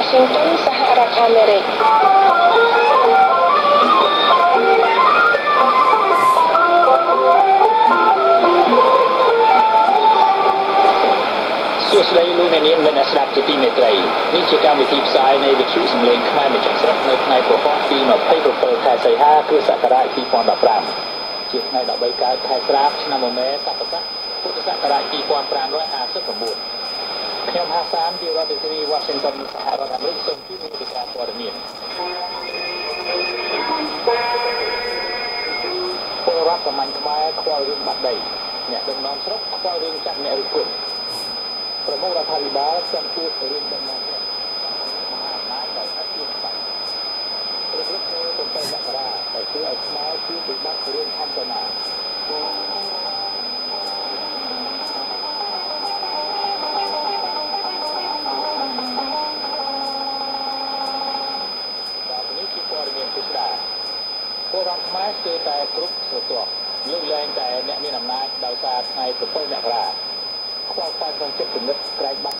Washington សហរដ្ឋអាមេរិកសួស្តីលោកអ្នកនាងនិងអ្នកស្ដាប់ជាទីមេត្រីនេះជាកម្មវិធីផ្សាយនៃវិទ្យុសំឡេងខ្មែរម្ចាស់ស្រុកនៅថ្ងៃប្រហោះទី27ខែសីហាគ្រិស្តសករាជ2015ជាថ្ងៃ13កើតខែស្រាបឆ្នាំមមែសកស័កពុទ្ធសករាជ2559 ខ្ញុំហាសានពីរដ្ឋធានី Washington សហរដ្ឋអាមេរិកសូមជូននីតិកាព័ត៌មានពលរដ្ឋសាមញ្ញខ្មែរខ្វល់រឿងបាត់ដីអ្នកដឹកនាំស្រុកខ្វល់រឿងចាក់អ្នករិះគន់ប្រមុខរដ្ឋាភិបាលចំពោះរឿងដឹកនាំស្រុកមហាអំណាចដោយថាជាបាត់ប្រព្រឹត្តនៅ7មករាដែលធ្វើឲ្យខ្មែរជួប ខ្មែរស្ទើរតែគ្រប់ស្រទាប់លើកលែងតែអ្នកមានអំណាចដោយសារថ្ងៃ7មករាខ្វល់ខ្វាយក្នុងចិត្តគំនិតក្រែងបាត់